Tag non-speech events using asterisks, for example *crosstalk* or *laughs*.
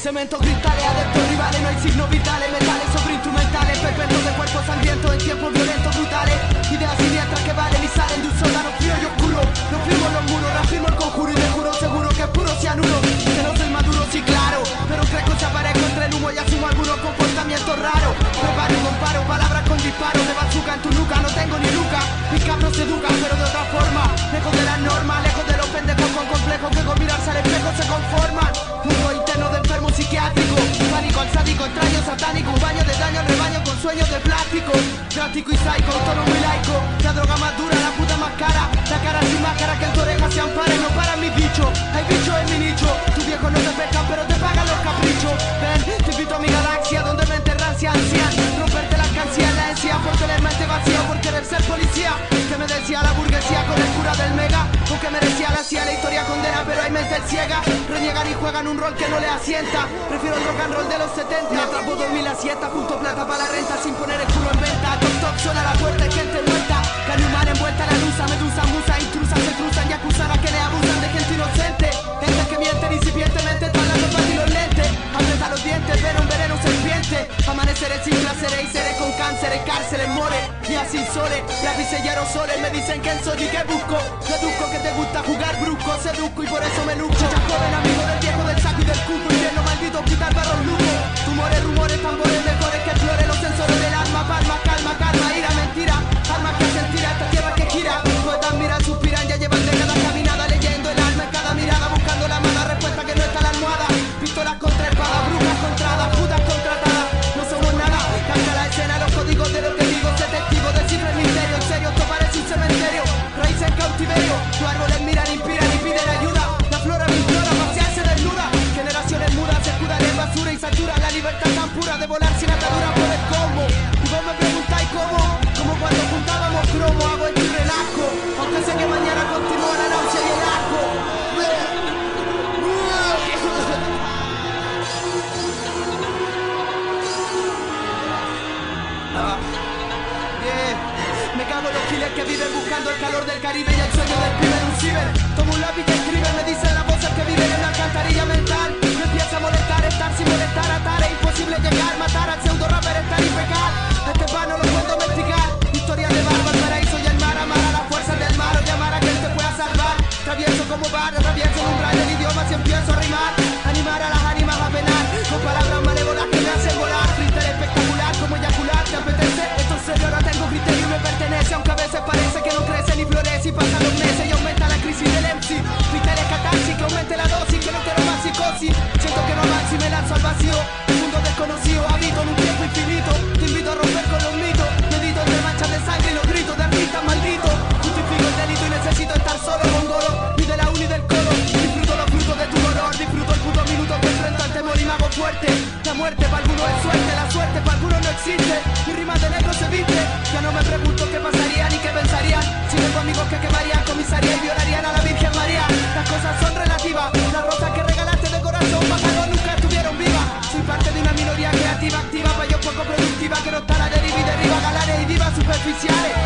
Cemento, cristales, adeptos rivales, no hay signos vitales, metales sobre Drástico y psycho, tono muy laico, la droga más dura, la puta más cara, la cara sin máscara que en tu oreja se ampara y no para mi bicho. Hay bicho en mi nicho, tus viejos no te pescan pero te pagan los caprichos. Ven, te invito a mi galaxia donde me rancia ancian, romperte la cancilla la encía porque la mente vacía por querer ser policía. Que me decía la burguesía con el cura del mega, porque merecía la cia, la historia condena pero hay mente ciega. Reniegan y juegan un rol que no le asienta. Prefiero el rock and roll de los 70. Mientras puedo dormir la siesta, punto plata para la renta sin poner el culo en venta. Toc suena la puerta, gente muerta. Humana envuelta en la luz, medusa, musa, intrusa, se cruzan y acusan a que le abusan de gente inocente. Gente que miente incipientemente, hablando para ti los lentes. Aprieta los dientes, ver un veneno serpiente. Amaneceré sin placer y seré con cáncer, en cárceles more. Y así sole, lápices y aerosoles me dicen que soy y que busco. Deduzco que te gusta jugar brusco, seduzco y por eso me lucho. Ya joven amigo del viejo del saco y del cuco. Invierno maldito, quitar para los lujos. Tumores, rumores, tambores, de volar sin atadura por el combo. Y vos me preguntáis cómo, como cuando juntábamos cromo, hago este relajo. Aunque sé que mañana continúa la náusea y el asco. *laughs* Me cago en los giles que viven buscando el calor del Caribe y el sueño del en un ciber. existe, mi rima de negro se viste. Ya no me pregunto qué pasaría ni qué pensarían. Si tengo amigos que quemarían, comisaría y violarían a la Virgen María. Las cosas son relativas, las rosas que regalaste de corazón pasado nunca estuvieron vivas. Soy parte de una minoría creativa, activa, para yo poco productiva, que no está la deriva y derriba galanes y divas superficiales.